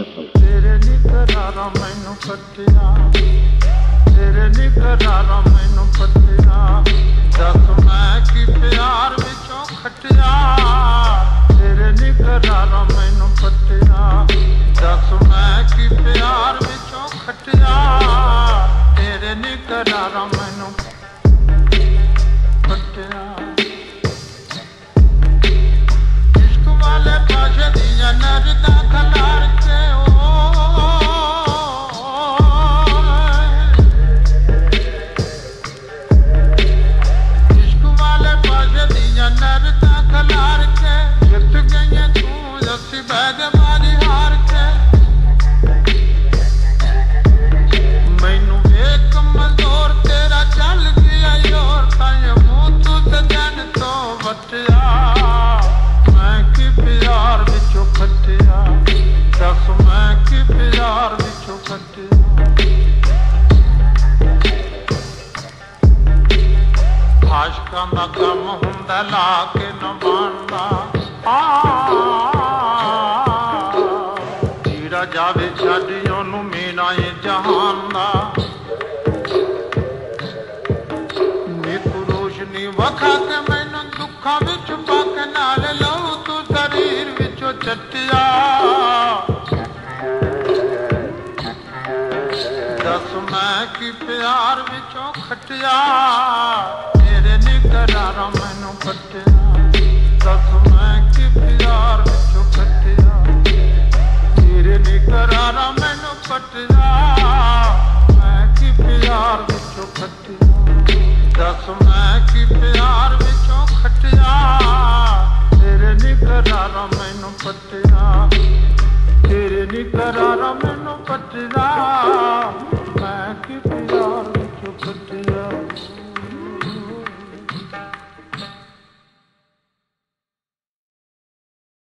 ਸਫਲ ਨੀ ਕਰਾਰਾ ਮੈਨੂੰ ਫੱਟਿਆ ਤੇਰੇ ਨੀ ਕਰਾਰਾ ਮੈਨੂੰ ਫੱਟਿਆ ਦੱਸ ਮੈਂ ਕੀ ਪਿਆਰ ਵਿੱਚੋਂ ਖਟਿਆ। ਤੇਰੇ ਨੀ ਕਰਾਰਾ ਮੈਨੂੰ ਫੱਟਿਆ ਦੱਸ ਮੈਂ ਕੀ ਪਿਆਰ ਵਿੱਚੋਂ ਖਟਿਆ। ਤੇਰੇ ਨੀ ਕਰਾਰਾ ਤੋਂ ਮੈਂ ਕੀ ਪਿਆਰ ਵਿੱਚੋਂ ਖੱਟਿਆ? ਦੱਸ ਮੈਂ ਕੀ ਪਿਆਰ ਵਿੱਚੋਂ ਖੱਟਿਆ? ਆਸ਼ਕਾਂ ਦਾ ਕੰਮ ਹੁੰਦਾ, ਲਾ ਕੇ ਨਾ ਬਣਦਾ ਆ ਜਿਹੜਾ ਜਾਵੇ ਛੱਡ ਉਹਨੂੰ ਮੀਨਾ ਏ ਜਹਾਨ। ਦਾ ਨਿਤ ਰੋਸ਼ਨੀ ਵਖਾ ਕੇ ਦੱਸ ਮੈਂ ਕੀ ਪਿਆਰ ਵਿੱਚੋਂ ਖਟਿਆ? ਤੇਰੇ ਨਿਕਰਾਰਾਂ ਮੈਨੂੰ ਪੱਟਿਆ ਦੱਸ ਮੈਂ ਕੀ ਪਿਆਰ ਵਿੱਚੋਂ ਖਟਿਆ? ਤੇਰੇ ਨਿਕਰਾਰਾਂ ਮੈਨੂੰ ਪੱਟਿਆ ਮੈਂ ਕੀ ਪਿਆਰ ਵਿੱਚੋਂ ਖਟਿਆ? ਦੱਸ ਮੈਂ ਕੀ ਪਿਆਰ ਵਿੱਚੋਂ ਖਟਿਆ? ਤੇਰੇ ਨਿਕਰਾਰਾਂ ਮੈਨੂੰ ਪੱਟਿਆ ਤੇਰੇ ਨਿਕਰਾਰਾਂ ਮੈਨੂੰ ਪੱਟਿਆ